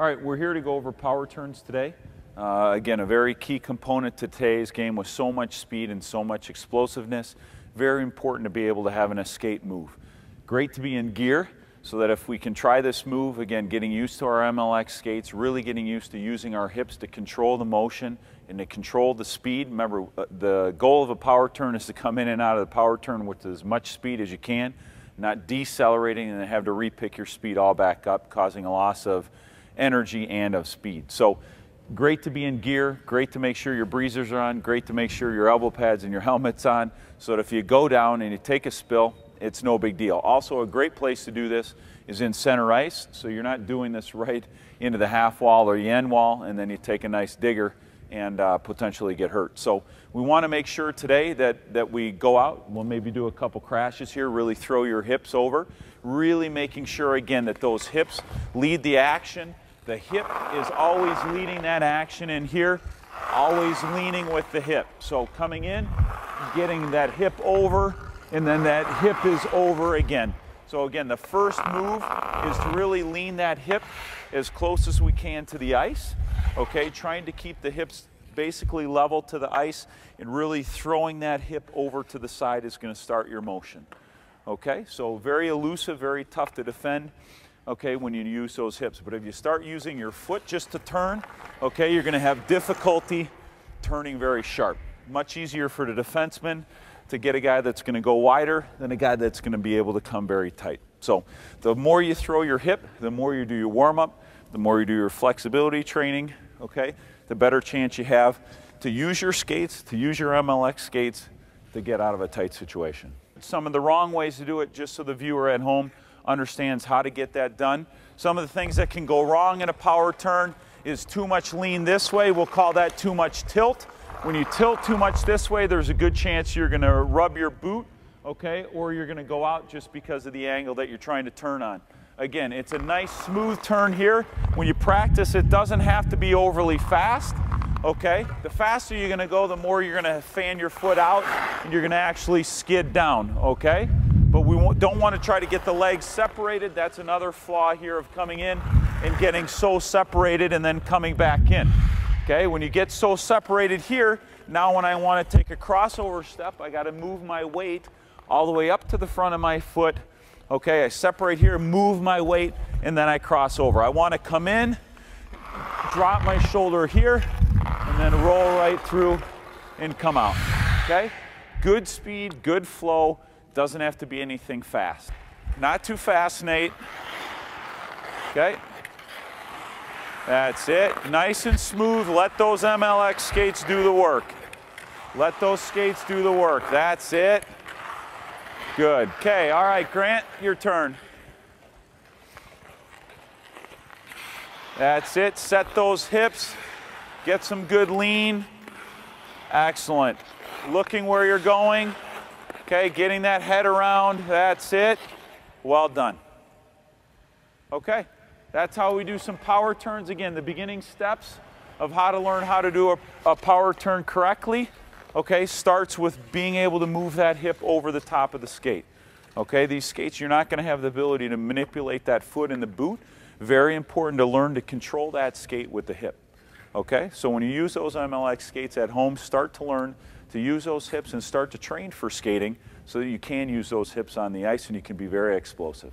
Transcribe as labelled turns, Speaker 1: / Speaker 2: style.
Speaker 1: All right, we're here to go over power turns today. Uh, again, a very key component to today's game with so much speed and so much explosiveness. Very important to be able to have an escape move. Great to be in gear so that if we can try this move, again, getting used to our MLX skates, really getting used to using our hips to control the motion and to control the speed. Remember, uh, the goal of a power turn is to come in and out of the power turn with as much speed as you can, not decelerating and then have to repick your speed all back up, causing a loss of energy and of speed. So great to be in gear, great to make sure your breezers are on, great to make sure your elbow pads and your helmet's on, so that if you go down and you take a spill, it's no big deal. Also, a great place to do this is in center ice, so you're not doing this right into the half wall or the end wall, and then you take a nice digger and uh, potentially get hurt. So we want to make sure today that, that we go out, we'll maybe do a couple crashes here, really throw your hips over, really making sure again that those hips lead the action. The hip is always leading that action in here, always leaning with the hip. So coming in, getting that hip over, and then that hip is over again. So again, the first move is to really lean that hip as close as we can to the ice, okay? Trying to keep the hips basically level to the ice and really throwing that hip over to the side is gonna start your motion, okay? So very elusive, very tough to defend, okay, when you use those hips. But if you start using your foot just to turn, okay, you're gonna have difficulty turning very sharp. Much easier for the defenseman to get a guy that's going to go wider than a guy that's going to be able to come very tight. So the more you throw your hip, the more you do your warm up, the more you do your flexibility training, okay, the better chance you have to use your skates, to use your MLX skates to get out of a tight situation. Some of the wrong ways to do it, just so the viewer at home understands how to get that done. Some of the things that can go wrong in a power turn is too much lean this way. We'll call that too much tilt. When you tilt too much this way, there's a good chance you're going to rub your boot, okay, or you're going to go out just because of the angle that you're trying to turn on. Again, it's a nice smooth turn here. When you practice, it doesn't have to be overly fast, okay? The faster you're going to go, the more you're going to fan your foot out and you're going to actually skid down, okay? But we don't want to try to get the legs separated. That's another flaw here of coming in and getting so separated and then coming back in. Okay, when you get so separated here, now when I want to take a crossover step, I got to move my weight all the way up to the front of my foot. Okay, I separate here, move my weight, and then I cross over. I want to come in, drop my shoulder here, and then roll right through and come out. Okay? Good speed, good flow, doesn't have to be anything fast. Not too fast, Nate. Okay? That's it. Nice and smooth. Let those MLX skates do the work. Let those skates do the work. That's it. Good. Okay, all right, Grant, your turn. That's it. Set those hips. Get some good lean. Excellent. Looking where you're going. Okay, getting that head around. That's it. Well done. Okay. That's how we do some power turns. Again, the beginning steps of how to learn how to do a, a, power turn correctly, okay, starts with being able to move that hip over the top of the skate. Okay, these skates, you're not going to have the ability to manipulate that foot in the boot. Very important to learn to control that skate with the hip. Okay, so when you use those MLX skates at home, start to learn to use those hips and start to train for skating so that you can use those hips on the ice and you can be very explosive.